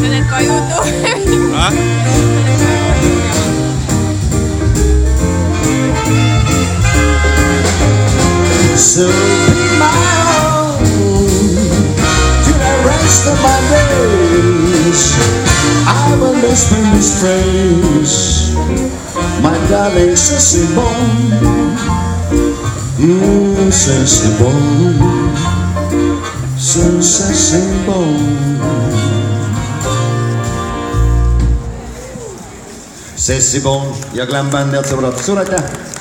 Nel tuo aiuto. Eh? So my own till the rest of my days. I will my Miss phrase, my darling sissy bone. Mm, sissy bone, so sissy bone. Sessi Bond ja Glam Band, head sõbrad, suur aitäh!